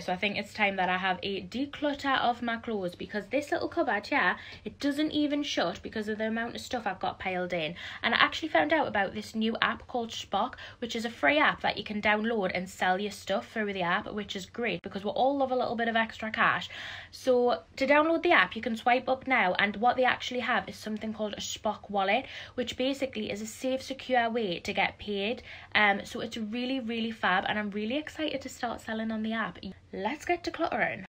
So I think it's time that I have a declutter of my clothes because this little cupboard here, it doesn't even shut because of the amount of stuff I've got piled in. And I actually found out about this new app called Shpock which is a free app that you can download and sell your stuff through the app, which is great because we all love a little bit of extra cash. So to download the app, you can swipe up now and what they actually have is something called a Shpock wallet, which basically is a safe, secure way to get paid. Um, so it's really, really fab and I'm really excited to start selling on the app. Let's get decluttering.